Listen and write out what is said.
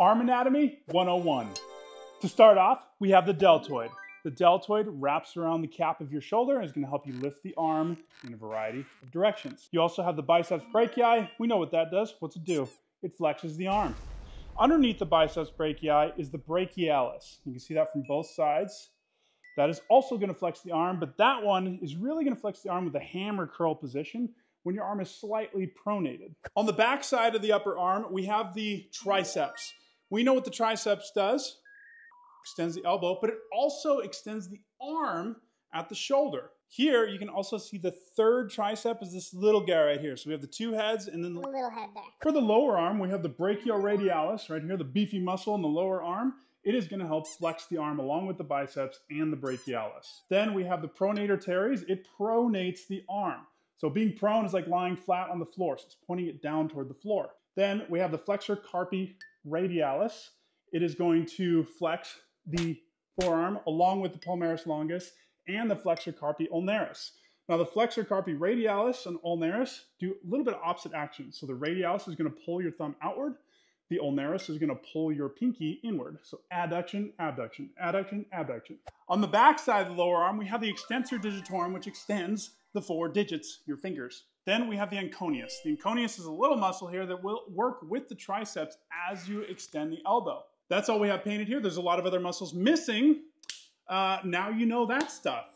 Arm Anatomy 101. To start off, we have the deltoid. The deltoid wraps around the cap of your shoulder and is going to help you lift the arm in a variety of directions. You also have the biceps brachii. We know what that does. What's it do? It flexes the arm. Underneath the biceps brachii is the brachialis. You can see that from both sides. That is also going to flex the arm, but that one is really going to flex the arm with a hammer curl position when your arm is slightly pronated. On the back side of the upper arm, we have the triceps. We know what the triceps does extends the elbow, but it also extends the arm at the shoulder. Here, you can also see the third tricep is this little guy right here. So we have the two heads and then the, little head there. for the lower arm, we have the brachioradialis right here, the beefy muscle in the lower arm. It is going to help flex the arm along with the biceps and the brachialis. Then we have the pronator teres. It pronates the arm. So being prone is like lying flat on the floor. So it's pointing it down toward the floor. Then we have the flexor carpi radialis. It is going to flex the forearm along with the palmaris longus and the flexor carpi ulnaris. Now the flexor carpi radialis and ulnaris do a little bit of opposite action. So the radialis is going to pull your thumb outward. The ulnaris is going to pull your pinky inward. So adduction, abduction, adduction, abduction. On the back side of the lower arm, we have the extensor digitorum, which extends the four digits, your fingers. Then we have the anconeus. The anconeus is a little muscle here that will work with the triceps as you extend the elbow. That's all we have painted here. There's a lot of other muscles missing. Uh, now you know that stuff.